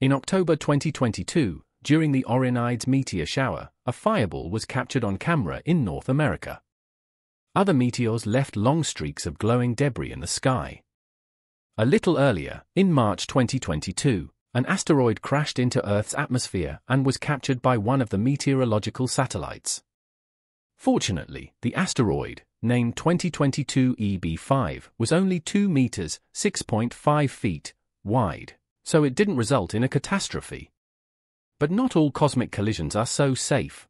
In October 2022, during the Orionids meteor shower, a fireball was captured on camera in North America. Other meteors left long streaks of glowing debris in the sky. A little earlier, in March 2022, an asteroid crashed into Earth's atmosphere and was captured by one of the meteorological satellites. Fortunately, the asteroid, named 2022 EB5, was only 2 meters, 6.5 feet, wide, so it didn't result in a catastrophe. But not all cosmic collisions are so safe.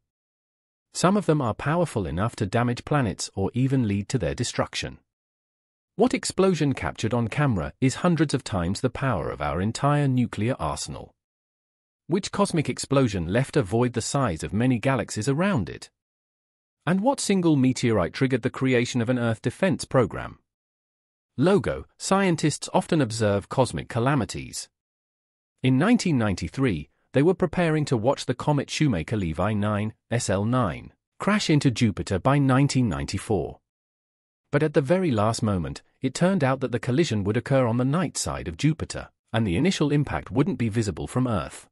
Some of them are powerful enough to damage planets or even lead to their destruction. What explosion captured on camera is hundreds of times the power of our entire nuclear arsenal? Which cosmic explosion left a void the size of many galaxies around it? And what single meteorite triggered the creation of an Earth defense program? Logo, scientists often observe cosmic calamities. In 1993, they were preparing to watch the comet Shoemaker-Levy 9, SL9, crash into Jupiter by 1994. But at the very last moment, it turned out that the collision would occur on the night side of Jupiter, and the initial impact wouldn't be visible from Earth.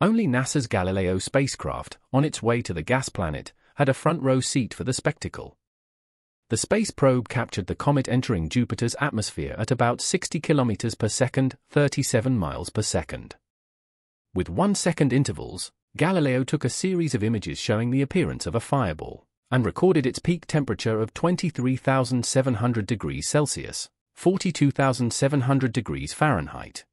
Only NASA's Galileo spacecraft, on its way to the gas planet, had a front row seat for the spectacle. The space probe captured the comet entering Jupiter's atmosphere at about 60 kilometers per second, 37 miles per second. With one-second intervals, Galileo took a series of images showing the appearance of a fireball, and recorded its peak temperature of 23,700 degrees Celsius, 42,700 degrees Fahrenheit.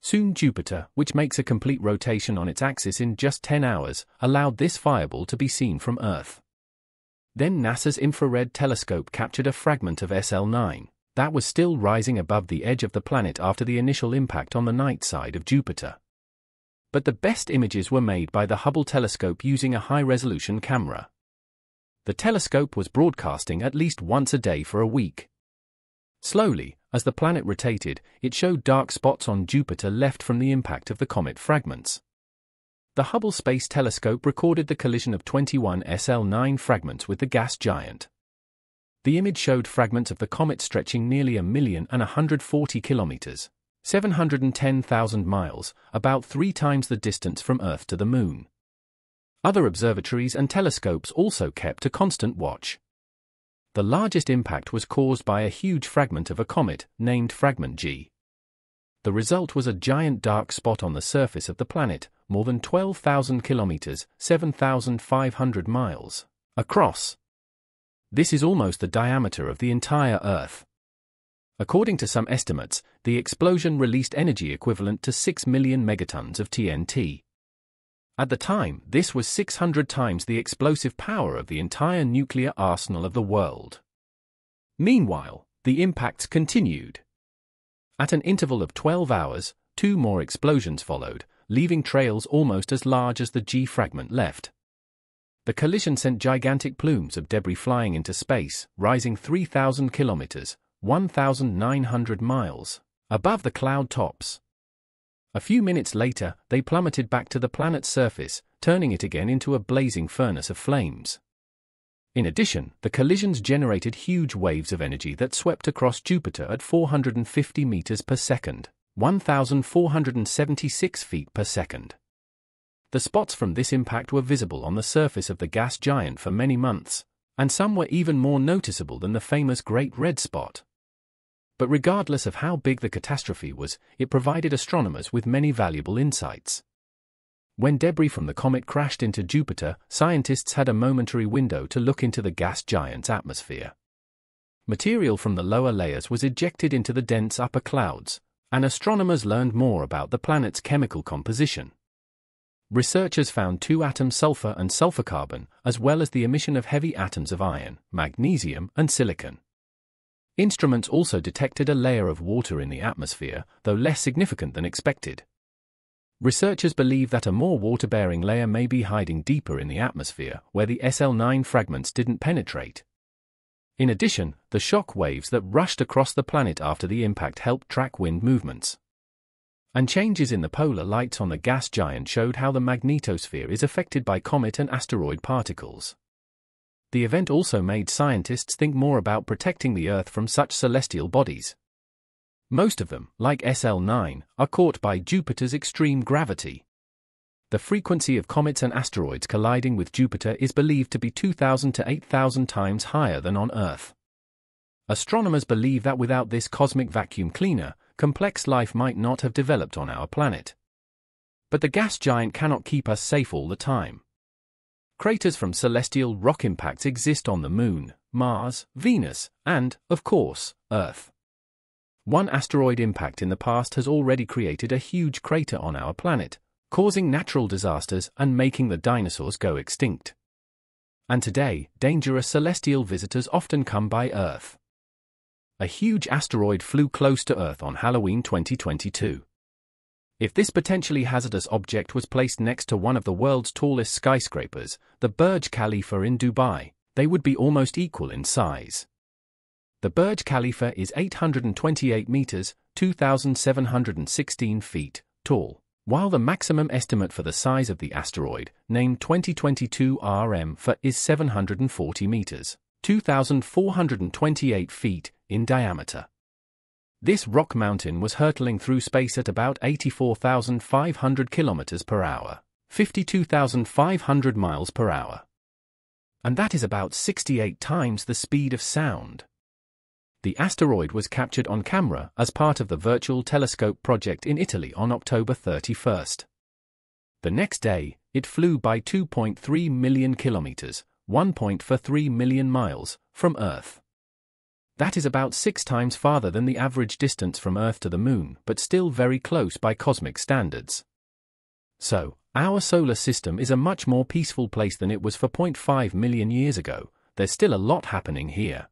Soon Jupiter, which makes a complete rotation on its axis in just 10 hours, allowed this fireball to be seen from Earth. Then NASA's infrared telescope captured a fragment of SL9 that was still rising above the edge of the planet after the initial impact on the night side of Jupiter. But the best images were made by the Hubble telescope using a high-resolution camera. The telescope was broadcasting at least once a day for a week. Slowly, as the planet rotated, it showed dark spots on Jupiter left from the impact of the comet fragments. The Hubble Space Telescope recorded the collision of 21 SL9 fragments with the gas giant. The image showed fragments of the comet stretching nearly a million and a hundred forty kilometers, 710,000 miles, about three times the distance from Earth to the Moon. Other observatories and telescopes also kept a constant watch. The largest impact was caused by a huge fragment of a comet, named Fragment G. The result was a giant dark spot on the surface of the planet, more than 12,000 kilometers, 7,500 miles, across. This is almost the diameter of the entire Earth. According to some estimates, the explosion released energy equivalent to 6 million megatons of TNT. At the time, this was 600 times the explosive power of the entire nuclear arsenal of the world. Meanwhile, the impacts continued. At an interval of 12 hours, two more explosions followed, leaving trails almost as large as the G fragment left. The collision sent gigantic plumes of debris flying into space, rising 3,000 kilometers, 1,900 miles, above the cloud tops. A few minutes later, they plummeted back to the planet's surface, turning it again into a blazing furnace of flames. In addition, the collisions generated huge waves of energy that swept across Jupiter at 450 meters per second, 1,476 feet per second. The spots from this impact were visible on the surface of the gas giant for many months, and some were even more noticeable than the famous Great Red Spot. But regardless of how big the catastrophe was, it provided astronomers with many valuable insights. When debris from the comet crashed into Jupiter, scientists had a momentary window to look into the gas giant's atmosphere. Material from the lower layers was ejected into the dense upper clouds, and astronomers learned more about the planet's chemical composition. Researchers found two-atom sulfur and sulfur carbon, as well as the emission of heavy atoms of iron, magnesium, and silicon. Instruments also detected a layer of water in the atmosphere, though less significant than expected. Researchers believe that a more water-bearing layer may be hiding deeper in the atmosphere, where the SL9 fragments didn't penetrate. In addition, the shock waves that rushed across the planet after the impact helped track wind movements. And changes in the polar lights on the gas giant showed how the magnetosphere is affected by comet and asteroid particles. The event also made scientists think more about protecting the Earth from such celestial bodies. Most of them, like SL9, are caught by Jupiter's extreme gravity. The frequency of comets and asteroids colliding with Jupiter is believed to be 2,000 to 8,000 times higher than on Earth. Astronomers believe that without this cosmic vacuum cleaner, complex life might not have developed on our planet. But the gas giant cannot keep us safe all the time. Craters from celestial rock impacts exist on the Moon, Mars, Venus, and, of course, Earth. One asteroid impact in the past has already created a huge crater on our planet, causing natural disasters and making the dinosaurs go extinct. And today, dangerous celestial visitors often come by Earth a huge asteroid flew close to Earth on Halloween 2022. If this potentially hazardous object was placed next to one of the world's tallest skyscrapers, the Burj Khalifa in Dubai, they would be almost equal in size. The Burj Khalifa is 828 meters, 2,716 feet, tall, while the maximum estimate for the size of the asteroid, named 2022 RM4 is 740 meters, 2,428 feet, in diameter. This rock mountain was hurtling through space at about 84,500 kilometers per hour, 52,500 miles per hour. And that is about 68 times the speed of sound. The asteroid was captured on camera as part of the Virtual Telescope project in Italy on October 31st. The next day, it flew by 2.3 million kilometers, 1.43 million miles, from Earth. That is about six times farther than the average distance from Earth to the Moon, but still very close by cosmic standards. So, our solar system is a much more peaceful place than it was for 0.5 million years ago, there's still a lot happening here.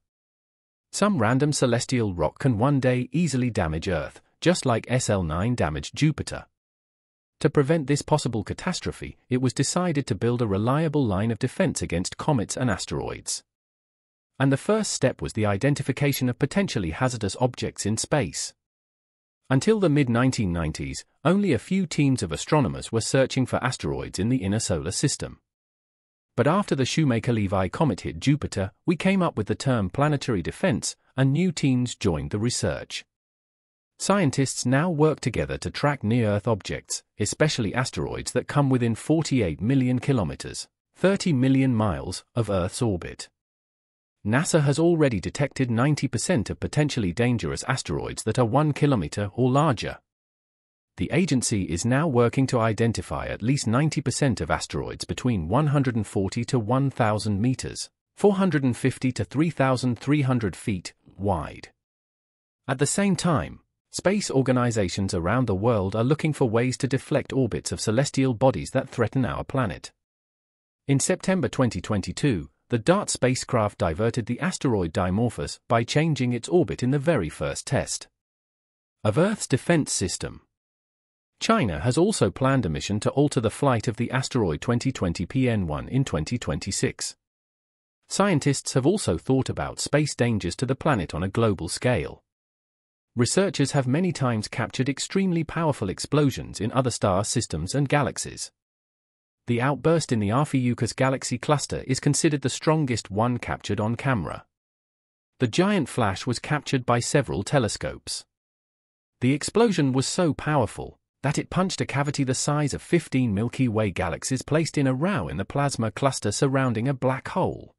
Some random celestial rock can one day easily damage Earth, just like SL9 damaged Jupiter. To prevent this possible catastrophe, it was decided to build a reliable line of defense against comets and asteroids and the first step was the identification of potentially hazardous objects in space. Until the mid-1990s, only a few teams of astronomers were searching for asteroids in the inner solar system. But after the Shoemaker-Levy comet hit Jupiter, we came up with the term planetary defense, and new teams joined the research. Scientists now work together to track near-Earth objects, especially asteroids that come within 48 million kilometers, 30 million miles, of Earth's orbit. NASA has already detected 90% of potentially dangerous asteroids that are 1 kilometer or larger. The agency is now working to identify at least 90% of asteroids between 140 to 1,000 meters, 450 to 3,300 feet, wide. At the same time, space organizations around the world are looking for ways to deflect orbits of celestial bodies that threaten our planet. In September 2022, the DART spacecraft diverted the asteroid Dimorphos by changing its orbit in the very first test of Earth's defense system. China has also planned a mission to alter the flight of the asteroid 2020 PN1 in 2026. Scientists have also thought about space dangers to the planet on a global scale. Researchers have many times captured extremely powerful explosions in other star systems and galaxies. The outburst in the Ophiuchus galaxy cluster is considered the strongest one captured on camera. The giant flash was captured by several telescopes. The explosion was so powerful that it punched a cavity the size of 15 Milky Way galaxies placed in a row in the plasma cluster surrounding a black hole.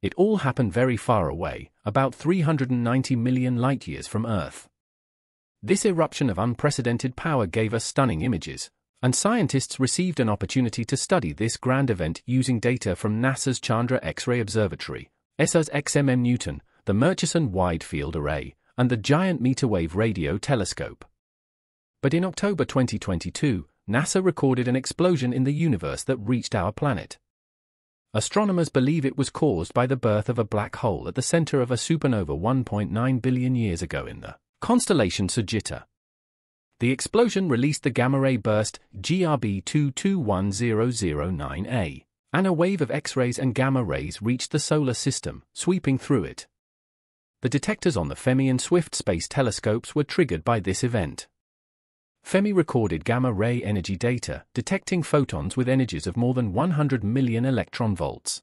It all happened very far away, about 390 million light-years from Earth. This eruption of unprecedented power gave us stunning images, and scientists received an opportunity to study this grand event using data from NASA's Chandra X-ray Observatory, ESA's XMM Newton, the Murchison Wide Field Array, and the Giant Meterwave Radio Telescope. But in October 2022, NASA recorded an explosion in the universe that reached our planet. Astronomers believe it was caused by the birth of a black hole at the center of a supernova 1.9 billion years ago in the constellation Sagitta. The explosion released the gamma-ray burst GRB 221009A, and a wave of X-rays and gamma rays reached the solar system, sweeping through it. The detectors on the Fermi and SWIFT space telescopes were triggered by this event. Fermi recorded gamma-ray energy data, detecting photons with energies of more than 100 million electron volts.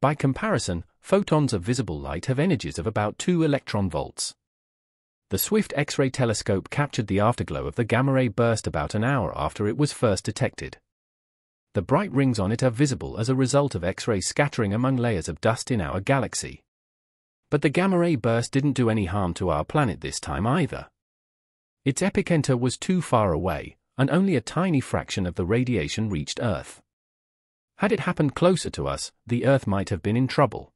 By comparison, photons of visible light have energies of about 2 electron volts. The Swift X-ray telescope captured the afterglow of the gamma-ray burst about an hour after it was first detected. The bright rings on it are visible as a result of X-ray scattering among layers of dust in our galaxy. But the gamma-ray burst didn't do any harm to our planet this time either. Its epicenter was too far away, and only a tiny fraction of the radiation reached Earth. Had it happened closer to us, the Earth might have been in trouble.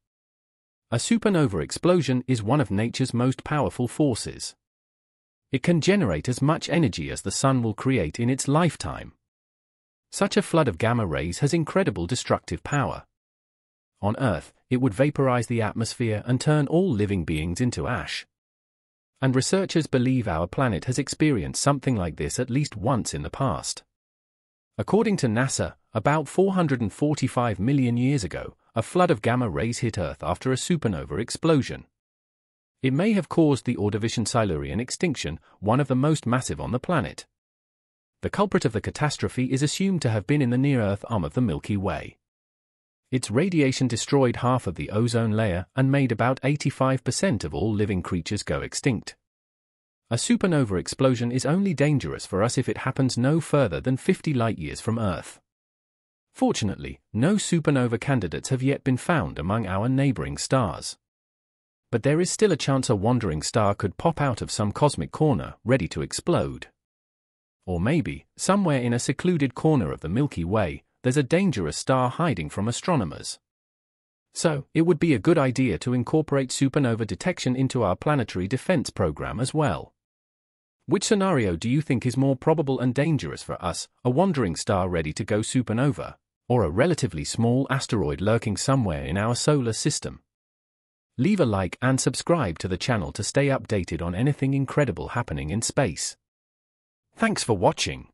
A supernova explosion is one of nature's most powerful forces. It can generate as much energy as the sun will create in its lifetime. Such a flood of gamma rays has incredible destructive power. On Earth, it would vaporize the atmosphere and turn all living beings into ash. And researchers believe our planet has experienced something like this at least once in the past. According to NASA, about 445 million years ago, a flood of gamma rays hit Earth after a supernova explosion. It may have caused the Ordovician Silurian extinction, one of the most massive on the planet. The culprit of the catastrophe is assumed to have been in the near-Earth arm of the Milky Way. Its radiation destroyed half of the ozone layer and made about 85% of all living creatures go extinct. A supernova explosion is only dangerous for us if it happens no further than 50 light-years from Earth. Fortunately, no supernova candidates have yet been found among our neighboring stars. But there is still a chance a wandering star could pop out of some cosmic corner, ready to explode. Or maybe, somewhere in a secluded corner of the Milky Way, there's a dangerous star hiding from astronomers. So, it would be a good idea to incorporate supernova detection into our planetary defense program as well. Which scenario do you think is more probable and dangerous for us, a wandering star ready to go supernova, or a relatively small asteroid lurking somewhere in our solar system? Leave a like and subscribe to the channel to stay updated on anything incredible happening in space. Thanks for watching.